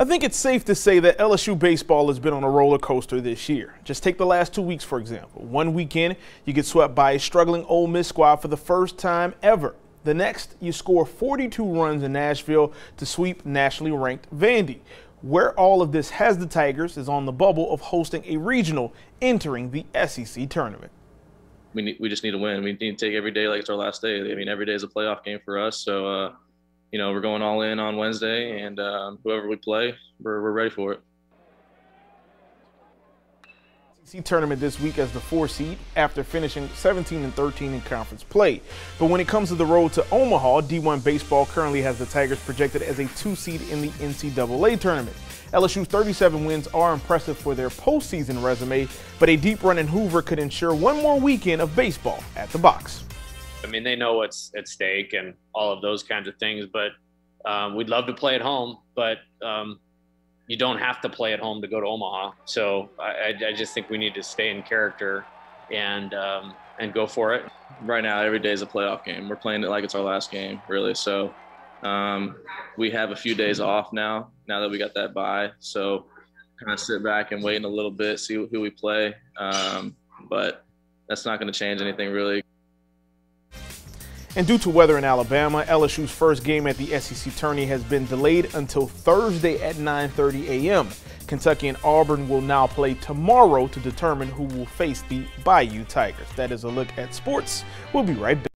I think it's safe to say that LSU baseball has been on a roller coaster this year. Just take the last two weeks, for example. One weekend, you get swept by a struggling Ole Miss squad for the first time ever. The next, you score 42 runs in Nashville to sweep nationally ranked Vandy. Where all of this has the Tigers is on the bubble of hosting a regional entering the SEC tournament. We, need, we just need to win. We need to take every day like it's our last day. I mean, every day is a playoff game for us. So, uh, you know, we're going all in on Wednesday, and um, whoever we play, we're, we're ready for it. Tournament this week as the four seed after finishing 17 and 13 in conference play. But when it comes to the road to Omaha, D1 baseball currently has the Tigers projected as a two seed in the NCAA tournament. LSU's 37 wins are impressive for their postseason resume, but a deep run in Hoover could ensure one more weekend of baseball at the box. I mean, they know what's at stake and all of those kinds of things. But um, we'd love to play at home, but um, you don't have to play at home to go to Omaha. So I, I just think we need to stay in character and um, and go for it. Right now, every day is a playoff game. We're playing it like it's our last game, really. So um, we have a few days off now. Now that we got that bye, so kind of sit back and wait in a little bit, see who we play. Um, but that's not going to change anything really. And due to weather in Alabama, LSU's first game at the SEC tourney has been delayed until Thursday at 9:30 a.m. Kentucky and Auburn will now play tomorrow to determine who will face the Bayou Tigers. That is a look at sports. We'll be right back.